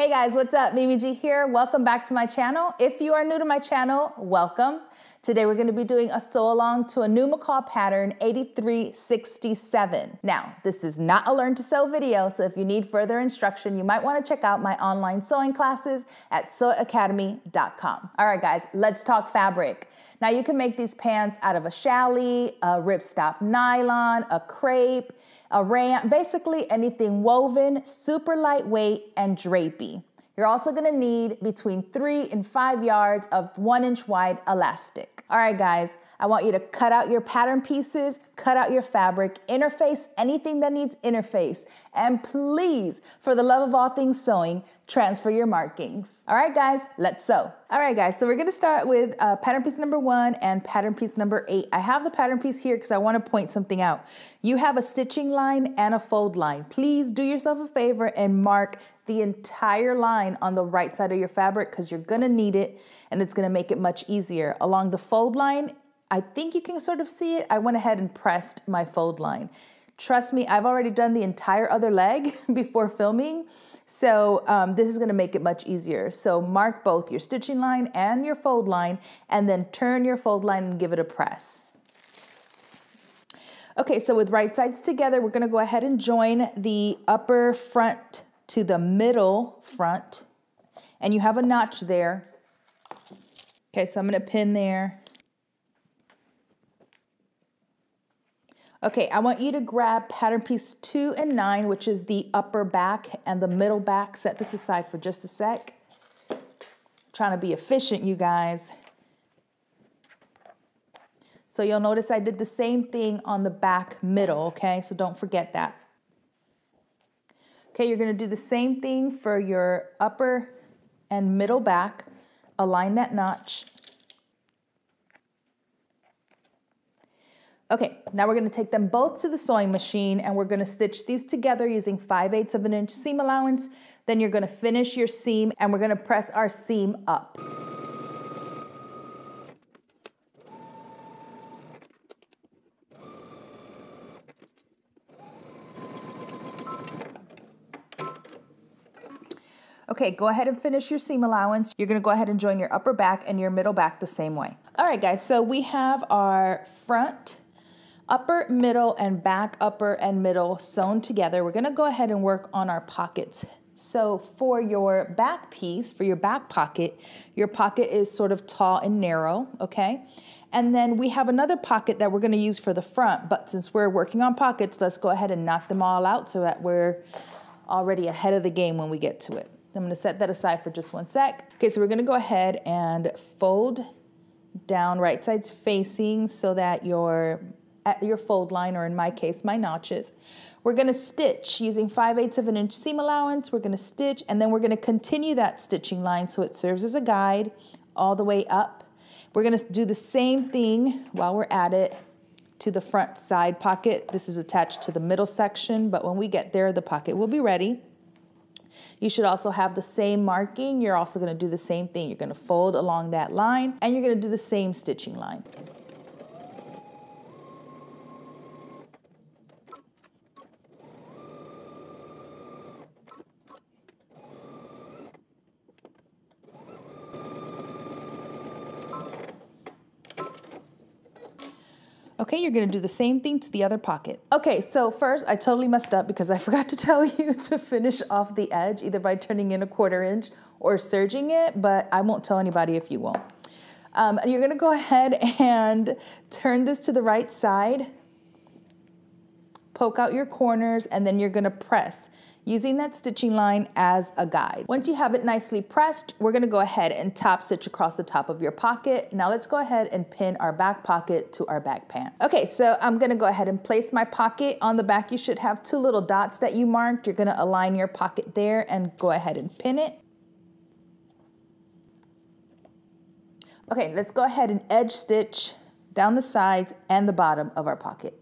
Hey guys, what's up? Mimi G here. Welcome back to my channel. If you are new to my channel, welcome. Today we're gonna to be doing a sew along to a new McCall pattern 8367. Now, this is not a learn to sew video, so if you need further instruction, you might wanna check out my online sewing classes at sewacademy.com. All right guys, let's talk fabric. Now you can make these pants out of a challis, a ripstop nylon, a crepe, a rayon, basically anything woven, super lightweight, and drapey. You're also gonna need between three and five yards of one inch wide elastic. All right, guys, I want you to cut out your pattern pieces, cut out your fabric, interface anything that needs interface, and please, for the love of all things sewing, transfer your markings. All right, guys, let's sew. All right, guys, so we're gonna start with uh, pattern piece number one and pattern piece number eight. I have the pattern piece here because I wanna point something out. You have a stitching line and a fold line. Please do yourself a favor and mark the entire line on the right side of your fabric because you're gonna need it and it's gonna make it much easier. Along the fold line, I think you can sort of see it. I went ahead and pressed my fold line. Trust me, I've already done the entire other leg before filming. So um, this is gonna make it much easier. So mark both your stitching line and your fold line and then turn your fold line and give it a press. Okay, so with right sides together, we're gonna go ahead and join the upper front to the middle front and you have a notch there. Okay, so I'm gonna pin there Okay, I want you to grab pattern piece two and nine, which is the upper back and the middle back. Set this aside for just a sec. I'm trying to be efficient, you guys. So you'll notice I did the same thing on the back middle, okay? So don't forget that. Okay, you're gonna do the same thing for your upper and middle back. Align that notch. Okay, now we're gonna take them both to the sewing machine and we're gonna stitch these together using 5 eighths of an inch seam allowance. Then you're gonna finish your seam and we're gonna press our seam up. Okay, go ahead and finish your seam allowance. You're gonna go ahead and join your upper back and your middle back the same way. All right, guys, so we have our front upper, middle, and back upper and middle sewn together. We're gonna go ahead and work on our pockets. So for your back piece, for your back pocket, your pocket is sort of tall and narrow, okay? And then we have another pocket that we're gonna use for the front, but since we're working on pockets, let's go ahead and knock them all out so that we're already ahead of the game when we get to it. I'm gonna set that aside for just one sec. Okay, so we're gonna go ahead and fold down right sides facing so that your at your fold line, or in my case, my notches. We're gonna stitch using 5 eighths of an inch seam allowance. We're gonna stitch and then we're gonna continue that stitching line so it serves as a guide all the way up. We're gonna do the same thing while we're at it to the front side pocket. This is attached to the middle section, but when we get there, the pocket will be ready. You should also have the same marking. You're also gonna do the same thing. You're gonna fold along that line and you're gonna do the same stitching line. Okay, you're gonna do the same thing to the other pocket. Okay, so first I totally messed up because I forgot to tell you to finish off the edge either by turning in a quarter inch or serging it, but I won't tell anybody if you won't. Um, you're gonna go ahead and turn this to the right side, poke out your corners, and then you're gonna press using that stitching line as a guide. Once you have it nicely pressed, we're gonna go ahead and top stitch across the top of your pocket. Now let's go ahead and pin our back pocket to our back pant. Okay, so I'm gonna go ahead and place my pocket on the back. You should have two little dots that you marked. You're gonna align your pocket there and go ahead and pin it. Okay, let's go ahead and edge stitch down the sides and the bottom of our pocket.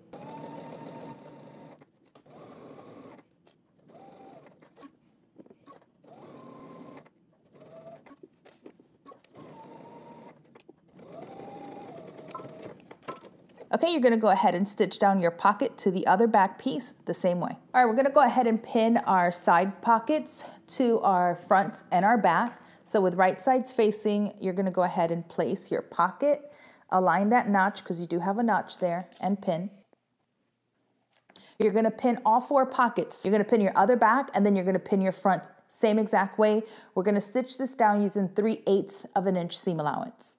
Okay, you're gonna go ahead and stitch down your pocket to the other back piece the same way. All right, we're gonna go ahead and pin our side pockets to our front and our back. So with right sides facing, you're gonna go ahead and place your pocket, align that notch, because you do have a notch there, and pin. You're gonna pin all four pockets. You're gonna pin your other back and then you're gonna pin your front same exact way. We're gonna stitch this down using 3 eighths of an inch seam allowance.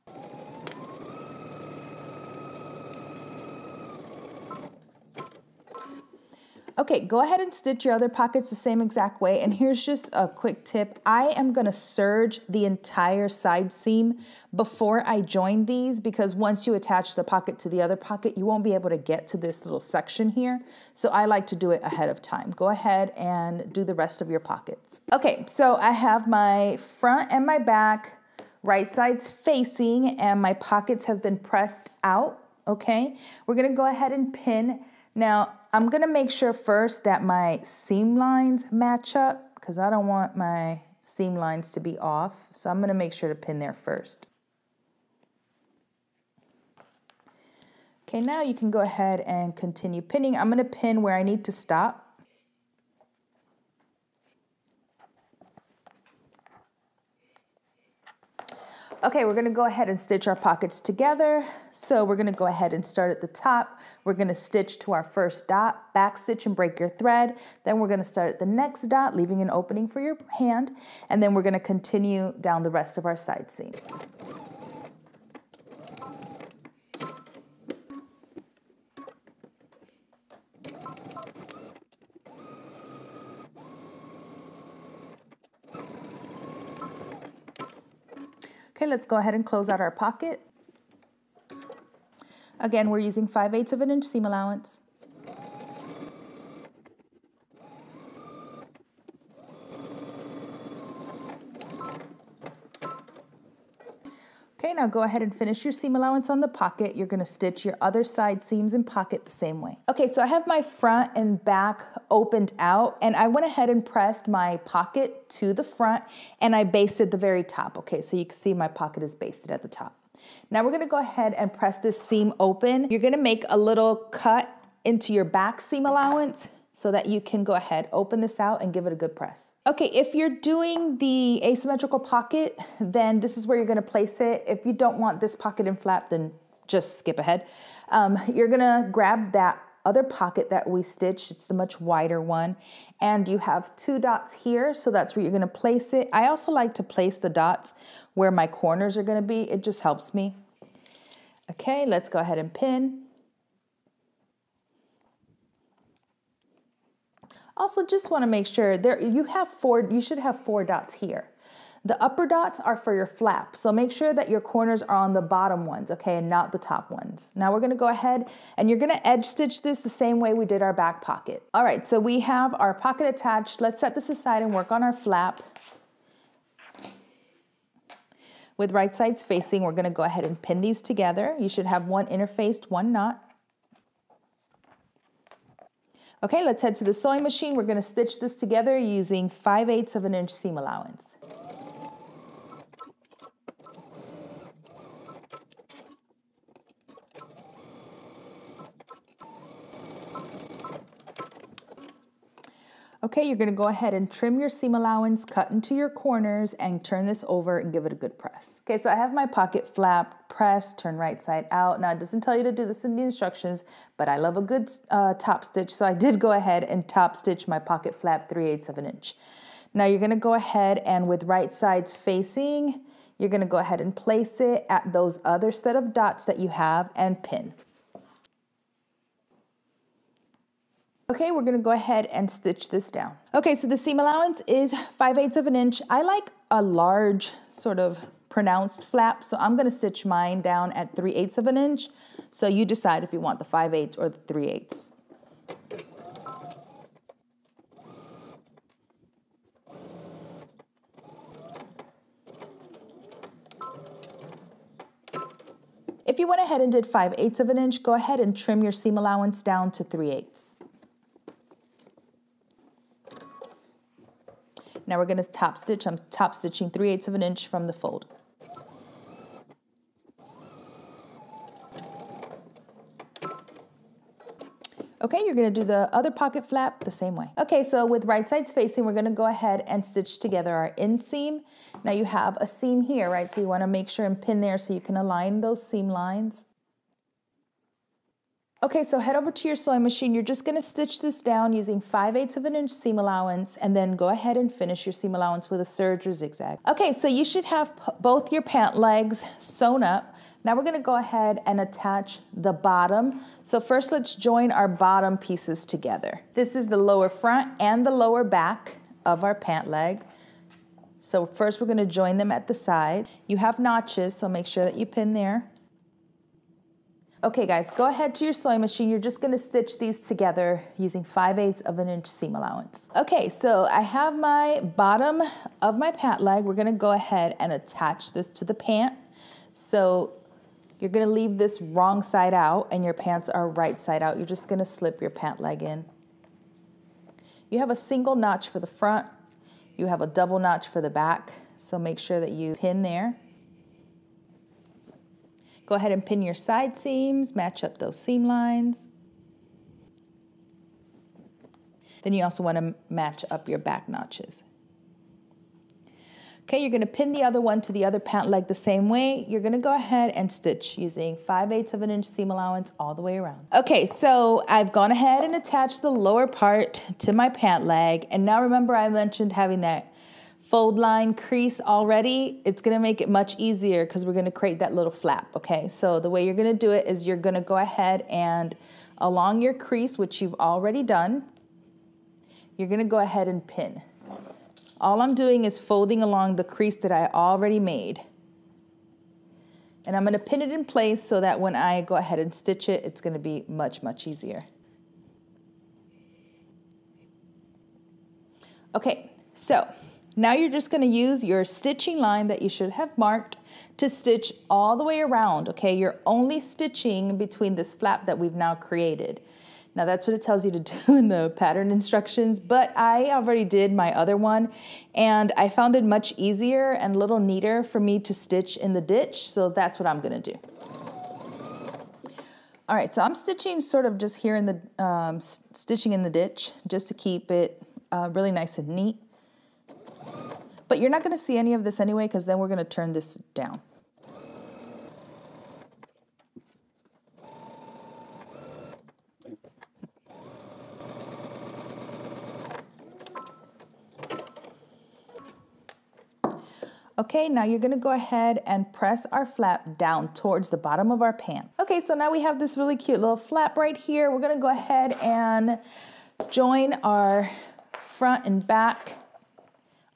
Okay, go ahead and stitch your other pockets the same exact way. And here's just a quick tip. I am gonna serge the entire side seam before I join these because once you attach the pocket to the other pocket, you won't be able to get to this little section here. So I like to do it ahead of time. Go ahead and do the rest of your pockets. Okay, so I have my front and my back, right sides facing, and my pockets have been pressed out, okay? We're gonna go ahead and pin. Now, I'm gonna make sure first that my seam lines match up because I don't want my seam lines to be off. So I'm gonna make sure to pin there first. Okay, now you can go ahead and continue pinning. I'm gonna pin where I need to stop. Okay, we're gonna go ahead and stitch our pockets together. So we're gonna go ahead and start at the top. We're gonna stitch to our first dot, back stitch and break your thread. Then we're gonna start at the next dot, leaving an opening for your hand. And then we're gonna continue down the rest of our side seam. Let's go ahead and close out our pocket. Again, we're using 5 eighths of an inch seam allowance. Okay, now go ahead and finish your seam allowance on the pocket. You're gonna stitch your other side seams and pocket the same way. Okay, so I have my front and back opened out and I went ahead and pressed my pocket to the front and I basted the very top. Okay, so you can see my pocket is basted at the top. Now we're gonna go ahead and press this seam open. You're gonna make a little cut into your back seam allowance so that you can go ahead, open this out and give it a good press. Okay, if you're doing the asymmetrical pocket, then this is where you're gonna place it. If you don't want this pocket and flap, then just skip ahead. Um, you're gonna grab that other pocket that we stitched, it's the much wider one, and you have two dots here, so that's where you're gonna place it. I also like to place the dots where my corners are gonna be, it just helps me. Okay, let's go ahead and pin. Also, just want to make sure there you have four, you should have four dots here. The upper dots are for your flap, so make sure that your corners are on the bottom ones, okay, and not the top ones. Now we're gonna go ahead and you're gonna edge stitch this the same way we did our back pocket. All right, so we have our pocket attached. Let's set this aside and work on our flap. With right sides facing, we're gonna go ahead and pin these together. You should have one interfaced, one not. Okay, let's head to the sewing machine. We're gonna stitch this together using 5 eighths of an inch seam allowance. Okay, you're gonna go ahead and trim your seam allowance, cut into your corners, and turn this over and give it a good press. Okay, so I have my pocket flap press, turn right side out. Now it doesn't tell you to do this in the instructions, but I love a good uh, top stitch, so I did go ahead and top stitch my pocket flap 3 eighths of an inch. Now you're gonna go ahead and with right sides facing, you're gonna go ahead and place it at those other set of dots that you have and pin. Okay, we're gonna go ahead and stitch this down. Okay, so the seam allowance is 5 eighths of an inch. I like a large sort of pronounced flap, so I'm gonna stitch mine down at 3 eighths of an inch. So you decide if you want the 5 eighths or the 3 eighths. If you went ahead and did 5 eighths of an inch, go ahead and trim your seam allowance down to 3 eighths. Now we're going to top stitch. I'm top stitching 3 eighths of an inch from the fold. Okay, you're gonna do the other pocket flap the same way. Okay, so with right sides facing, we're gonna go ahead and stitch together our inseam. Now you have a seam here, right? So you wanna make sure and pin there so you can align those seam lines. Okay, so head over to your sewing machine. You're just gonna stitch this down using 5 eighths of an inch seam allowance and then go ahead and finish your seam allowance with a serge or zigzag. Okay, so you should have both your pant legs sewn up. Now we're gonna go ahead and attach the bottom. So first let's join our bottom pieces together. This is the lower front and the lower back of our pant leg. So first we're gonna join them at the side. You have notches, so make sure that you pin there. Okay guys, go ahead to your sewing machine. You're just gonna stitch these together using 5 eighths of an inch seam allowance. Okay, so I have my bottom of my pant leg. We're gonna go ahead and attach this to the pant. So you're gonna leave this wrong side out and your pants are right side out. You're just gonna slip your pant leg in. You have a single notch for the front. You have a double notch for the back. So make sure that you pin there. Go ahead and pin your side seams, match up those seam lines. Then you also want to match up your back notches. Okay, you're gonna pin the other one to the other pant leg the same way. You're gonna go ahead and stitch using 5 eighths of an inch seam allowance all the way around. Okay, so I've gone ahead and attached the lower part to my pant leg. And now remember I mentioned having that fold line crease already, it's gonna make it much easier because we're gonna create that little flap, okay? So the way you're gonna do it is you're gonna go ahead and along your crease, which you've already done, you're gonna go ahead and pin. All I'm doing is folding along the crease that I already made. And I'm gonna pin it in place so that when I go ahead and stitch it, it's gonna be much, much easier. Okay, so now you're just gonna use your stitching line that you should have marked to stitch all the way around, okay? You're only stitching between this flap that we've now created. Now that's what it tells you to do in the pattern instructions, but I already did my other one and I found it much easier and a little neater for me to stitch in the ditch, so that's what I'm gonna do. All right, so I'm stitching sort of just here in the, um, stitching in the ditch just to keep it uh, really nice and neat. But you're not going to see any of this anyway because then we're going to turn this down. Okay, now you're gonna go ahead and press our flap down towards the bottom of our pan. Okay, so now we have this really cute little flap right here. We're gonna go ahead and join our front and back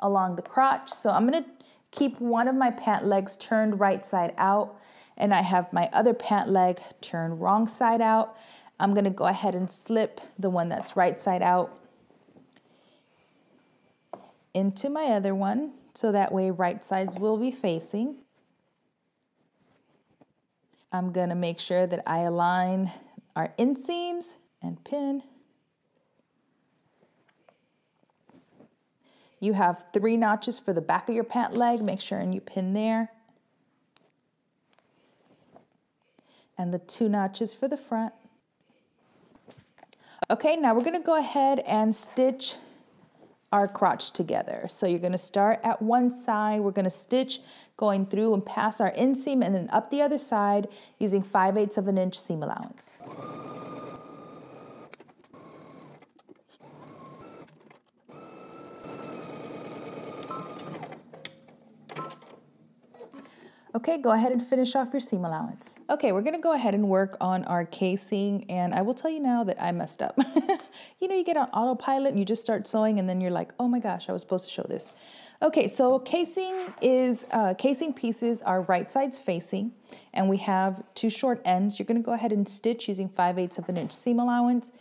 along the crotch. So I'm gonna keep one of my pant legs turned right side out and I have my other pant leg turned wrong side out. I'm gonna go ahead and slip the one that's right side out into my other one so that way right sides will be facing. I'm gonna make sure that I align our inseams and pin You have three notches for the back of your pant leg. Make sure and you pin there. And the two notches for the front. Okay, now we're gonna go ahead and stitch our crotch together. So you're gonna start at one side, we're gonna stitch going through and pass our inseam and then up the other side using 5 eighths of an inch seam allowance. Okay, go ahead and finish off your seam allowance. Okay, we're gonna go ahead and work on our casing and I will tell you now that I messed up. you know, you get on autopilot and you just start sewing and then you're like, oh my gosh, I was supposed to show this. Okay, so casing is, uh, casing pieces are right sides facing and we have two short ends. You're gonna go ahead and stitch using 5 eighths of an inch seam allowance,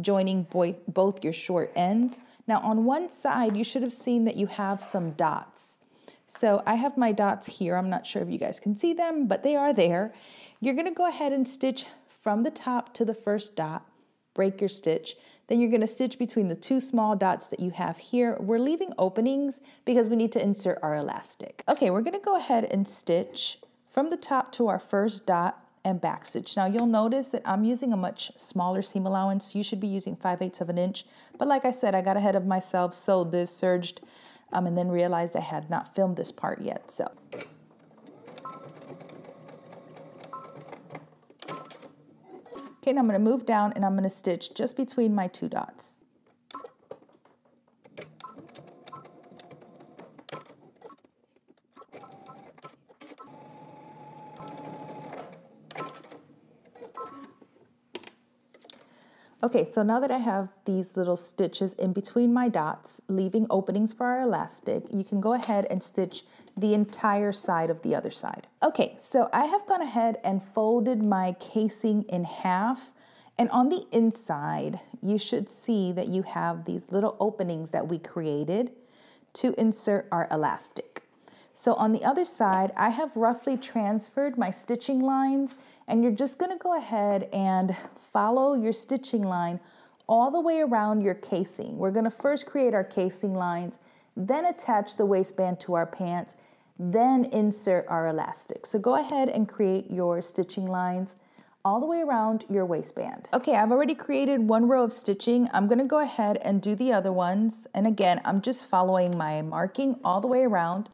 joining both your short ends. Now on one side, you should have seen that you have some dots. So I have my dots here. I'm not sure if you guys can see them, but they are there. You're gonna go ahead and stitch from the top to the first dot, break your stitch. Then you're gonna stitch between the two small dots that you have here. We're leaving openings because we need to insert our elastic. Okay, we're gonna go ahead and stitch from the top to our first dot and back stitch. Now you'll notice that I'm using a much smaller seam allowance. You should be using 5 eighths of an inch. But like I said, I got ahead of myself, sewed this, serged, um, and then realized I had not filmed this part yet. So Okay, and I'm gonna move down and I'm gonna stitch just between my two dots. Okay, so now that I have these little stitches in between my dots, leaving openings for our elastic, you can go ahead and stitch the entire side of the other side. Okay, so I have gone ahead and folded my casing in half, and on the inside, you should see that you have these little openings that we created to insert our elastic. So on the other side, I have roughly transferred my stitching lines and you're just gonna go ahead and follow your stitching line all the way around your casing. We're gonna first create our casing lines, then attach the waistband to our pants, then insert our elastic. So go ahead and create your stitching lines all the way around your waistband. Okay, I've already created one row of stitching. I'm gonna go ahead and do the other ones. And again, I'm just following my marking all the way around.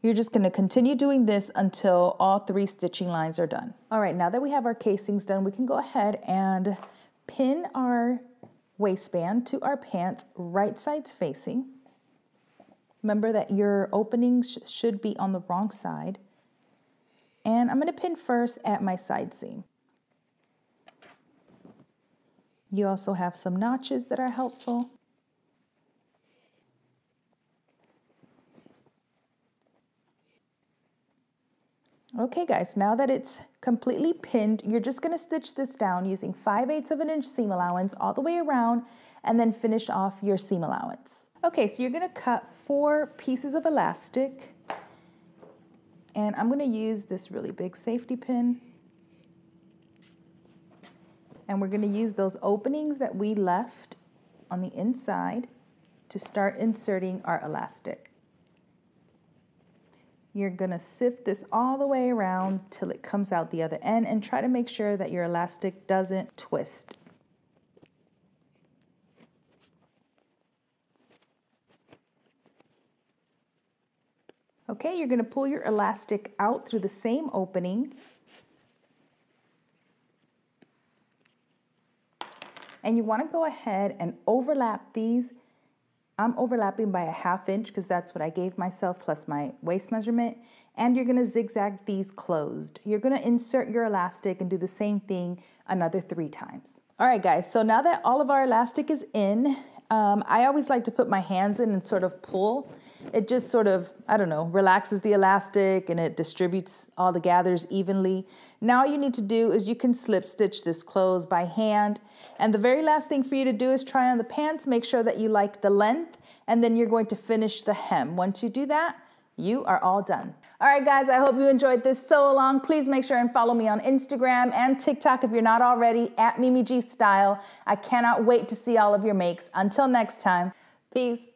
You're just gonna continue doing this until all three stitching lines are done. All right, now that we have our casings done, we can go ahead and pin our waistband to our pants right sides facing. Remember that your openings should be on the wrong side. And I'm gonna pin first at my side seam. You also have some notches that are helpful. Okay guys, now that it's completely pinned, you're just gonna stitch this down using 5 eighths of an inch seam allowance all the way around and then finish off your seam allowance. Okay, so you're gonna cut four pieces of elastic and I'm gonna use this really big safety pin and we're gonna use those openings that we left on the inside to start inserting our elastic. You're gonna sift this all the way around till it comes out the other end and try to make sure that your elastic doesn't twist. Okay, you're gonna pull your elastic out through the same opening. And you wanna go ahead and overlap these I'm overlapping by a half inch because that's what I gave myself plus my waist measurement. And you're gonna zigzag these closed. You're gonna insert your elastic and do the same thing another three times. All right guys, so now that all of our elastic is in, um, I always like to put my hands in and sort of pull. It just sort of, I don't know, relaxes the elastic and it distributes all the gathers evenly. Now all you need to do is you can slip stitch this closed by hand. And the very last thing for you to do is try on the pants, make sure that you like the length, and then you're going to finish the hem. Once you do that, you are all done. All right, guys, I hope you enjoyed this sew along. Please make sure and follow me on Instagram and TikTok if you're not already at Mimi G Style. I cannot wait to see all of your makes. Until next time, peace.